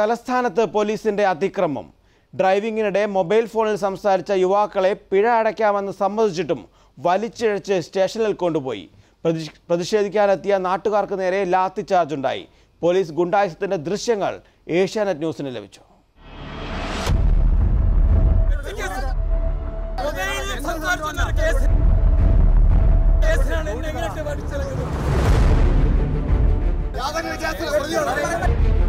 തലസ്ഥാനത്ത് പോലീസിന്റെ അതിക്രമം. ഡ്രൈവിംഗിനിടെ മൊബൈൽ ഫോണിൽ സംസാരിച്ച യുവാക്കളെ പിഴ അടയ്ക്കാമെന്ന് സമ്മതിച്ചിട്ടും വലിച്ചിഴച്ച് സ്റ്റേഷനിൽ കൊണ്ടുപോയി. പ്രതി- പ്രതിഷേധിക്കാനെത്തിയ നാട്ടുകാർക്ക് നേരെ ലാത്തി ചാർജ് ഉണ്ടായി. പോലീസ് ഗുണ്ടായുസത്തിന്റെ ദൃശ്യങ്ങൾ ഏഷ്യാനെറ്റ് ന്യൂസിന് ലഭിച്ചു. മൊബൈലിൽ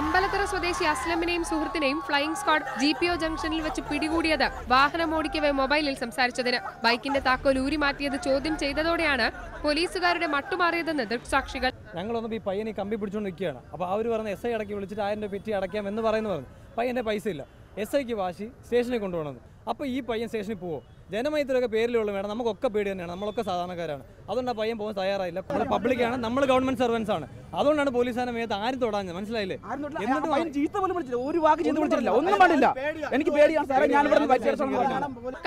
അമ്പലത്തറ സ്വദേശി അസ്ലമിനെയും സുഹൃത്തിനെയും flying squad G P O ജംഗ്ഷനിൽ വെച്ച് പിടികൂടിയത് വാഹനമോടിക്കവെ മൊബൈലിൽ സംസാരിച്ചതിന്. ബൈക്കിന്റെ താക്കോൽ ഊരി മാറ്റിയത് ചോദ്യം ചെയ്തതോടെയാണ് പോലീസുകാരുടെ മട്ടുമാറിയതെന്ന് ദൃക്സാക്ഷികൾ ഞങ്ങളൊന്നും ഈ പയ്യനെ കമ്പി പിടിച്ചുകൊണ്ട് നിൽക്കുകയാണ് അപ്പോൾ അവർ പറഞ്ഞ എസ് ഐ അടക്കി വിളിച്ചിട്ട് ആയിരം രൂപ പെറ്റി അടയ്ക്കാം എന്ന് പറയുന്നു പറഞ്ഞു. പയ്യന്റെ പൈസ ഇല്ല. എസ് ഐക്ക് വാശി സ്റ്റേഷനിൽ കൊണ്ടുപോകണം അപ്പോൾ ഈ പയ്യൻ സ്റ്റേഷനിൽ പോവോ? ജനമൈത്രിയൊക്കെ പേരിലുള്ള വേണം നമുക്കൊക്കെ പേടി തന്നെയാണ്. നമ്മളൊക്കെ സാധാരണക്കാരാണ്. അതുകൊണ്ട് ആ പയ്യൻ പോകാൻ തയ്യാറായില്ല. നമ്മൾ പബ്ലിക്കാണ് നമ്മൾ ഗവൺമെന്റ് സർവൻസ് ആണ്. അതുകൊണ്ടാണ് പോലീസാനെ മേത്ത് ആരും തൊടാഞ്ഞത്? മനസ്സിലായില്ലേ? ഒരു വാക്ക് ചെയ്ത് വിളിച്ചിട്ടില്ല ഒന്നും പാടില്ല എനിക്ക് പേടിയാണ്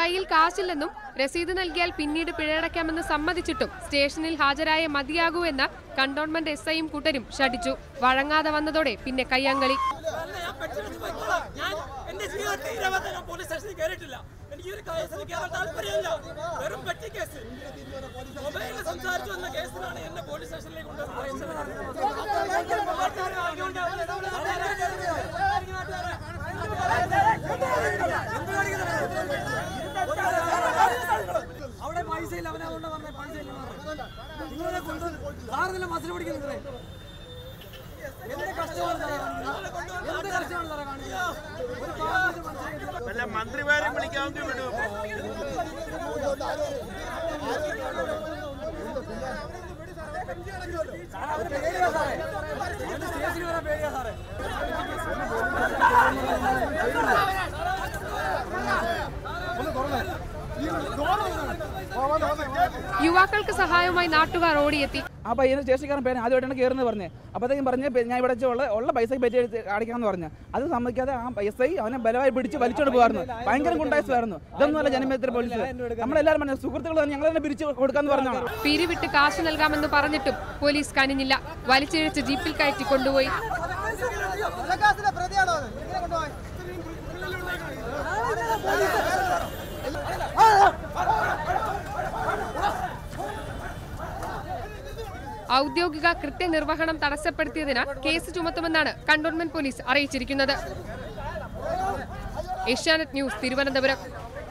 കയ്യിൽ കാശില്ലെന്നും രസീത് നൽകിയാൽ പിന്നീട് പിഴയടയ്ക്കാമെന്ന് സമ്മതിച്ചിട്ടും സ്റ്റേഷനിൽ ഹാജരായ മതിയാകൂ എന്ന കണ്ടോൺമെന്റ് എസ് ഐയും കൂട്ടരും ഷടിച്ചു. വഴങ്ങാതെ വന്നതോടെ പിന്നെ കയ്യാങ്കളി. ഞാൻ പോലീസ് സ്റ്റേഷനിൽ കയറിയിട്ടില്ല. എനിക്ക് ഒരു കേസിൽ കയറാൻ താല്പര്യമില്ല. വെറും പറ്റി കേസ്. മൊബൈലിൽ സംസാരിച്ചു വന്ന കേസിലാണ് എന്നെ പോലീസ് സ്റ്റേഷനിലേക്ക് അവിടെ പൈസ ഇല്ല അതുകൊണ്ട് പറഞ്ഞേ പൈസ ഇല്ല നിങ്ങളെ കൊണ്ട് സാറിനെല്ലാം മസിൽ പിടിക്കുന്നത് എന്ത് കഷ്ടമാണ്? എന്ത് കഷ്ടമാണ് സാറേ കാണിക്കുന്നത്? ഒരു പാവത്തിന് മനുഷ്യനെ മന്ത്രിമാരെ വിളിക്കാവുന്ന വിടും. പേടിയാ സാറേ. യുവാക്കൾക്ക് സഹായവുമായി നാട്ടുകാർ ഓടിയെത്തി. ആ പയ്യന് സ്റ്റേഷൻകാരൻ പേര് ആദ്യമായിട്ടാണ് കയറുന്നത് പറഞ്ഞത് അപ്പോഴത്തേക്കും പറഞ്ഞ് "പെ- ഞാൻ ഇവിടെ ഉള്ള ഉള്ള പൈസ പറ്റി അടിക്കാമെന്ന് പറഞ്ഞു. അത് സമ്മതിക്കാതെ ആ പൈസ അവനെ ബലമായി പിടിച്ച് വലിച്ചോണ്ട് പോകാറുണ്ട് ഭയങ്കര ഗുണ്ടായിരുന്നു ഇതൊന്നും അല്ല ജനമേത്ര പോലീസ്. നമ്മളെല്ലാവരും പറഞ്ഞു സുഹൃത്തുക്കൾ ഞങ്ങൾ തന്നെ പിരിച്ചു കൊടുക്കാന്ന് പറഞ്ഞു പിരിവിട്ട് കാശ് നൽകാമെന്ന് പറഞ്ഞിട്ടും പോലീസ് കനിഞ്ഞില്ല. വലിച്ചിഴച്ച് ജീപ്പിൽ കയറ്റി കൊണ്ടുപോയി. ഔദ്യോഗിക കൃത്യനിർവഹണം തടസ്സപ്പെടുത്തിയതിന് കേസ് ചുമത്തുമെന്നാണ് കണ്ടോൺമെന്റ് പോലീസ് അറിയിച്ചിരിക്കുന്നത്. ഏഷ്യാനെറ്റ് ന്യൂസ് തിരുവനന്തപുരം.